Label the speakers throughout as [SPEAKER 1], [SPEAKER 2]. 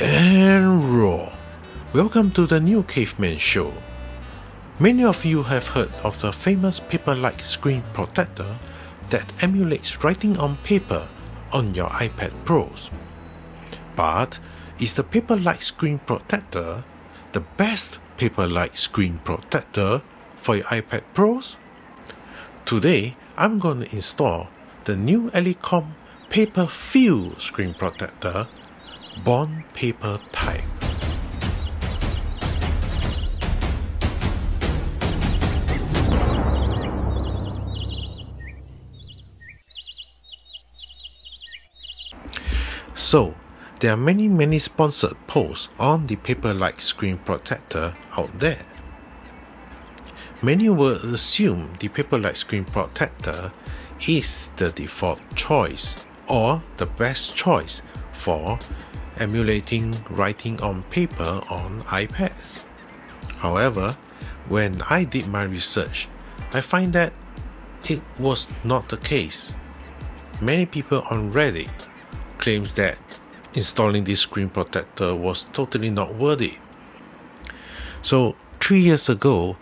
[SPEAKER 1] And raw. Welcome to the new Caveman Show. Many of you have heard of the famous paper-like screen protector that emulates writing on paper on your iPad Pros. But is the paper-like screen protector the best paper-like screen protector for your iPad Pros? Today, I'm going to install the new Elecom Paper Feel screen protector bond paper type. So, there are many many sponsored posts on the paper-like screen protector out there. Many will assume the paper-like screen protector is the default choice or the best choice for emulating writing on paper on iPads. However, when I did my research, I find that it was not the case. Many people on Reddit claims that installing this screen protector was totally not worthy. So, three years ago,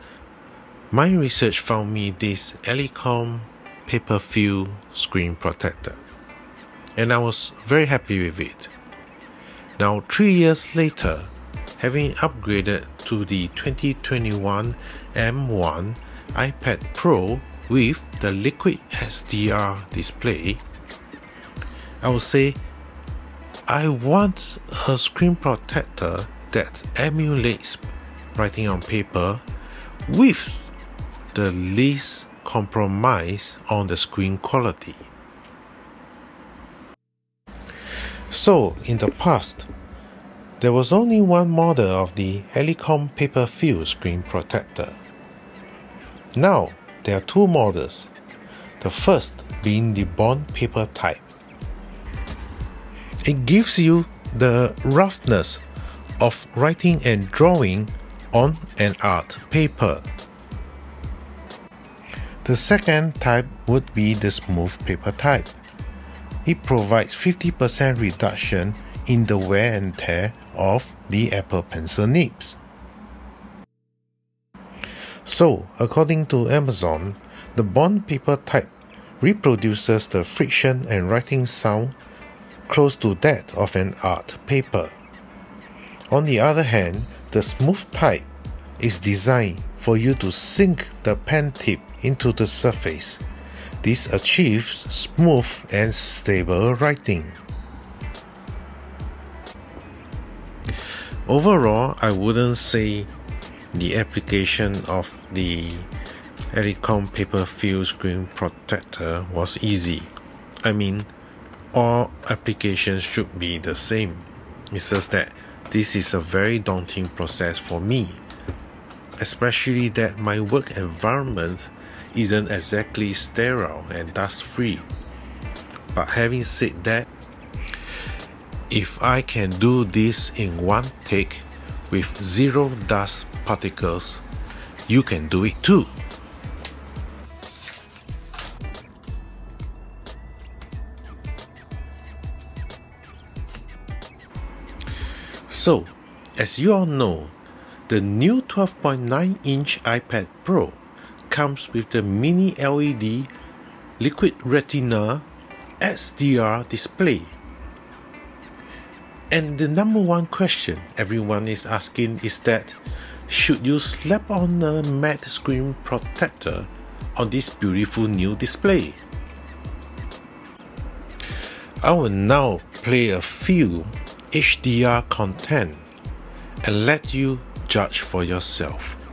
[SPEAKER 1] my research found me this Elecom Paper Feel screen protector, and I was very happy with it. Now, three years later, having upgraded to the 2021 M1 iPad Pro with the Liquid XDR display, I would say I want a screen protector that emulates writing on paper with the least compromise on the screen quality. So, in the past, there was only one model of the Elecom Paper Feel screen protector. Now, there are two models, the first being the bond paper type. It gives you the roughness of writing and drawing on an art paper. The second type would be the smooth paper type. It provides 50% reduction in the wear and tear of the Apple Pencil nibs. So, according to Amazon, the bond paper type reproduces the friction and writing sound close to that of an art paper. On the other hand, the smooth type is designed for you to sink the pen tip into the surface. This achieves smooth and stable writing. Overall, I wouldn't say the application of the Elecom Paper Feel Screen Protector was easy. I mean, all applications should be the same. It's just that this is a very daunting process for me, especially that my work environment isn't exactly sterile and dust free. But having said that, if I can do this in one take with zero dust particles, you can do it too. So, as you all know, the new 12.9 inch iPad Pro comes with the mini LED Liquid Retina XDR display. And the number one question everyone is asking is that should you slap on a matte screen protector on this beautiful new display? I will now play a few HDR content and let you judge for yourself.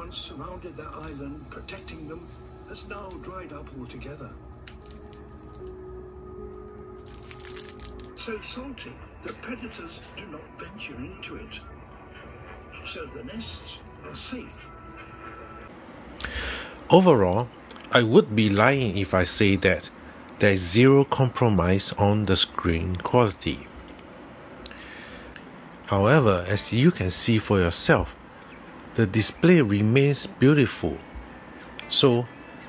[SPEAKER 2] Once surrounded their island, protecting them, has now dried up altogether. So salty that predators do not venture into it. So the nests are safe.
[SPEAKER 1] Overall, I would be lying if I say that there is zero compromise on the screen quality. However, as you can see for yourself, the display remains beautiful. So,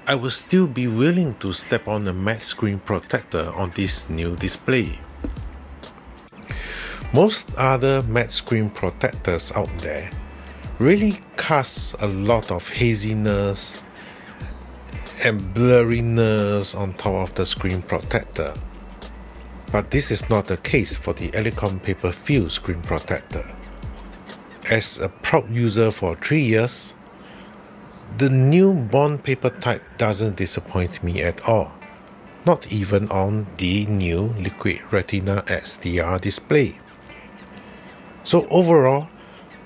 [SPEAKER 1] I will still be willing to slap on a matte screen protector on this new display. Most other matte screen protectors out there really cast a lot of haziness and blurriness on top of the screen protector. But this is not the case for the Elecom Paper Feel screen protector. As a proud user for 3 years, the new bond paper type doesn't disappoint me at all, not even on the new Liquid Retina XDR display. So overall,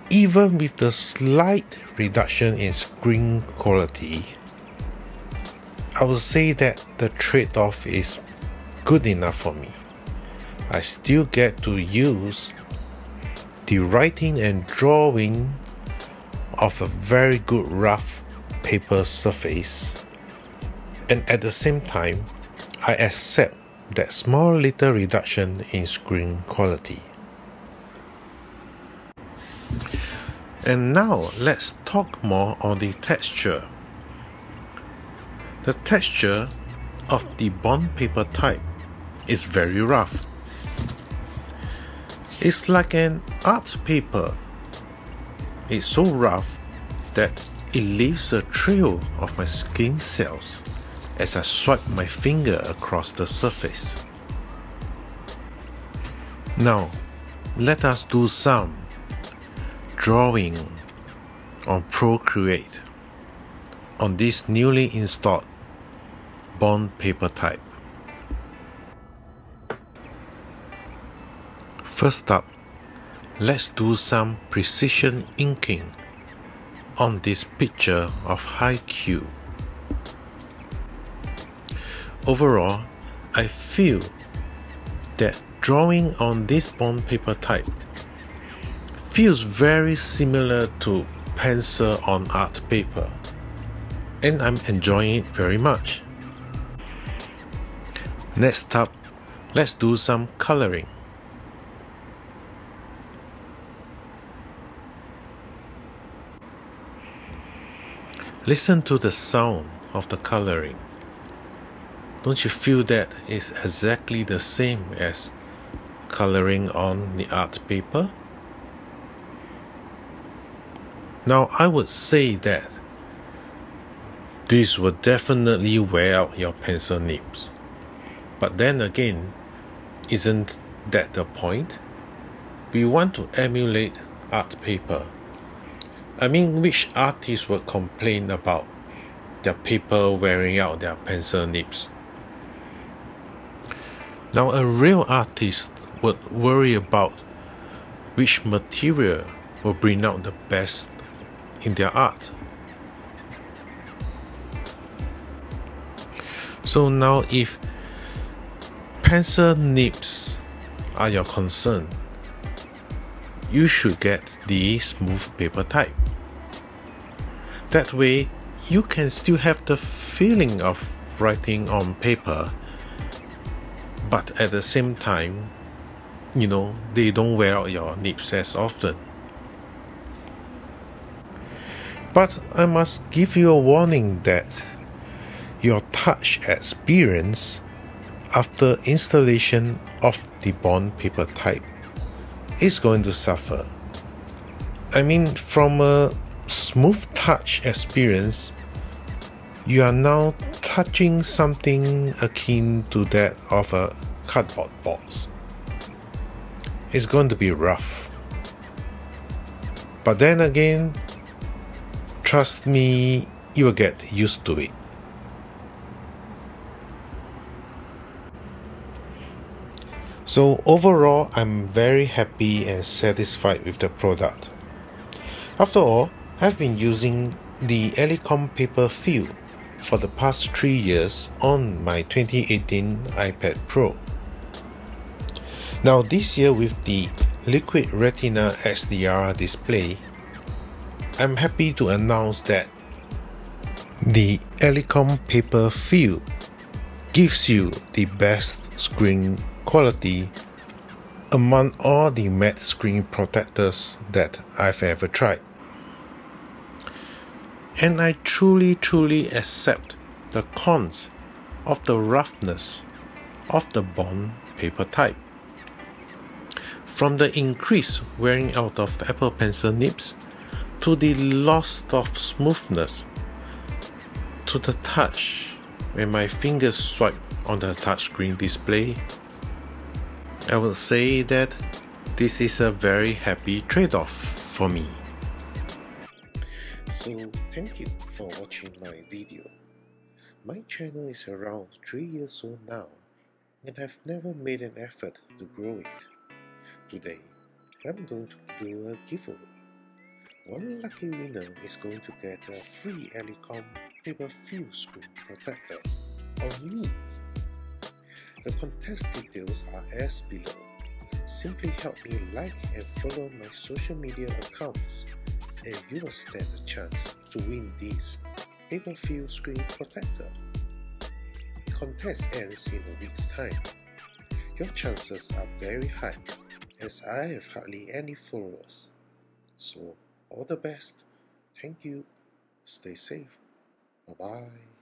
[SPEAKER 1] even with the slight reduction in screen quality, I would say that the trade-off is good enough for me. I still get to use the writing and drawing of a very good rough paper surface and at the same time I accept that small little reduction in screen quality. And now let's talk more on the texture. The texture of the bond paper type is very rough. It's like an art paper. It's so rough that it leaves a trail of my skin cells as I swipe my finger across the surface. Now, let us do some drawing on Procreate on this newly installed bond paper type. First up, let's do some precision inking on this picture of Haikyuu. Overall, I feel that drawing on this bond paper type feels very similar to pencil on art paper and I'm enjoying it very much. Next up, let's do some coloring. Listen to the sound of the coloring. Don't you feel that it's exactly the same as coloring on the art paper? Now, I would say that this will definitely wear out your pencil nibs. But then again, isn't that the point? We want to emulate art paper. I mean, which artist would complain about their paper wearing out their pencil nibs? Now, a real artist would worry about which material will bring out the best in their art. So now if pencil nibs are your concern, you should get the smooth paper type. That way, you can still have the feeling of writing on paper, but at the same time, you know, they don't wear out your nibs as often. But I must give you a warning that your touch experience after installation of the bond paper type is going to suffer. I mean, from a smooth touch experience, you are now touching something akin to that of a cardboard box. It's going to be rough. But then again, trust me, you will get used to it. So overall, I'm very happy and satisfied with the product. After all, I've been using the Elecom Paper Feel for the past 3 years on my 2018 iPad Pro. Now this year with the Liquid Retina XDR display, I'm happy to announce that The Elecom Paper Feel gives you the best screen quality among all the matte screen protectors that I've ever tried. And I truly truly accept the cons of the roughness of the bond paper type. From the increased wearing out of Apple Pencil nibs to the loss of smoothness to the touch when my fingers swipe on the touchscreen display, I would say that this is a very happy trade-off for me. So thank you for watching my video. My channel is around 3 years old now and I've never made an effort to grow it. Today, I'm going to do a giveaway. One lucky winner is going to get a free Elecom paper feel screen protector on me. The contest details are as below. Simply help me like and follow my social media accounts and you will stand a chance to win this paper feel screen protector. The contest ends in a week's time. Your chances are very high as I have hardly any followers. So all the best. Thank you. Stay safe. Bye bye.